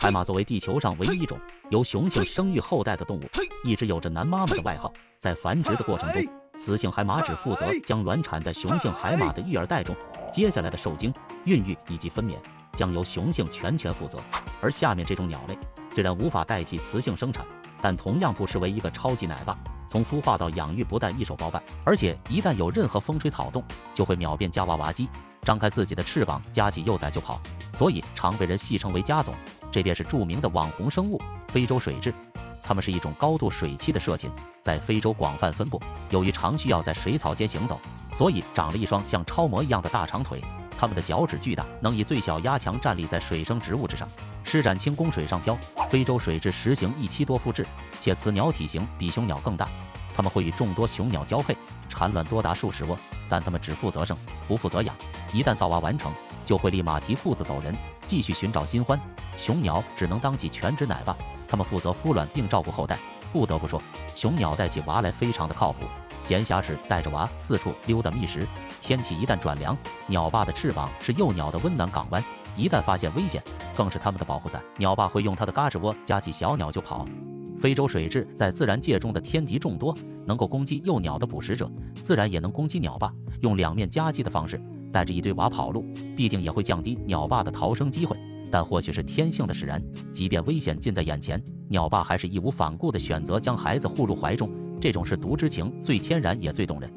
海马作为地球上唯一一种由雄性生育后代的动物，一直有着“男妈妈”的外号。在繁殖的过程中，雌性海马只负责将卵产在雄性海马的育儿袋中，接下来的受精、孕育以及分娩将由雄性全权负责。而下面这种鸟类虽然无法代替雌性生产，但同样不失为一个超级奶爸。从孵化到养育，不但一手包办，而且一旦有任何风吹草动，就会秒变夹娃娃机，张开自己的翅膀，夹起幼崽就跑，所以常被人戏称为家总。这便是著名的网红生物——非洲水蛭。它们是一种高度水栖的涉禽，在非洲广泛分布。由于常需要在水草间行走，所以长了一双像超模一样的大长腿。它们的脚趾巨大，能以最小压强站立在水生植物之上，施展轻功水上漂。非洲水蛭实行一妻多夫制，且雌鸟体型比雄鸟更大。它们会与众多雄鸟交配，产卵多达数十窝，但它们只负责生，不负责养。一旦造娃完成，就会立马提裤子走人，继续寻找新欢。雄鸟只能当起全职奶爸，它们负责孵卵并照顾后代。不得不说，雄鸟带起娃来非常的靠谱。闲暇时带着娃四处溜达觅食，天气一旦转凉，鸟爸的翅膀是幼鸟的温暖港湾，一旦发现危险，更是它们的保护伞。鸟爸会用它的嘎吱窝夹起小鸟就跑。非洲水蛭在自然界中的天敌众多，能够攻击幼鸟的捕食者，自然也能攻击鸟爸。用两面夹击的方式带着一堆娃跑路，必定也会降低鸟爸的逃生机会。但或许是天性的使然，即便危险近在眼前，鸟爸还是义无反顾地选择将孩子护入怀中。这种是毒之情最天然也最动人。